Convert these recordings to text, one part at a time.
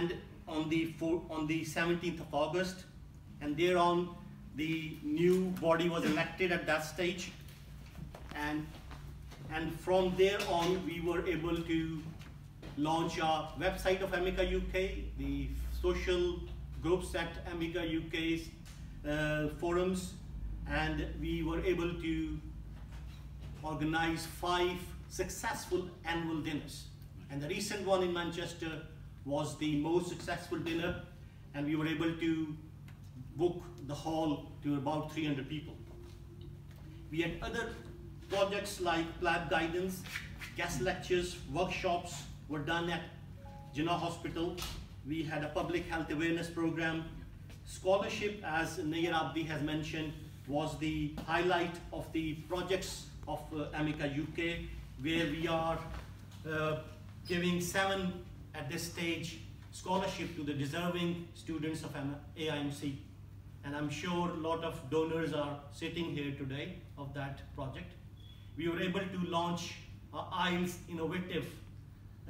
and on the four, on the 17th of August, and thereon the new body was elected at that stage, and and from there on we were able to launch a website of AIMCA UK, the social groups at AIMCA UK's uh, forums, and we were able to organize five successful annual dinners. And the recent one in Manchester was the most successful dinner, and we were able to book the hall to about 300 people. We had other projects like PLAB guidance, guest lectures, workshops were done at Jinnah Hospital. We had a public health awareness program. Scholarship, as Nair Abdi has mentioned, was the highlight of the projects of uh, AIMCA UK, where we are uh, giving seven at this stage scholarship to the deserving students of AIMC. And I'm sure a lot of donors are sitting here today of that project. We were able to launch our IELTS innovative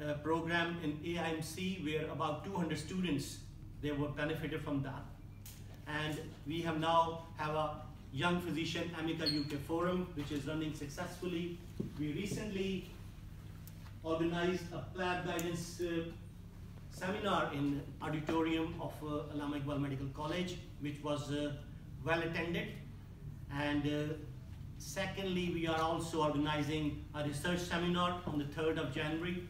uh, program in AIMC where about 200 students, they were benefited from that. And we have now have a Young Physician AIMCA UK Forum, which is running successfully. We recently organized a PLAB guidance uh, seminar in auditorium of uh, Allama Iqbal Medical College, which was uh, well attended. And uh, secondly, we are also organizing a research seminar on the 3rd of January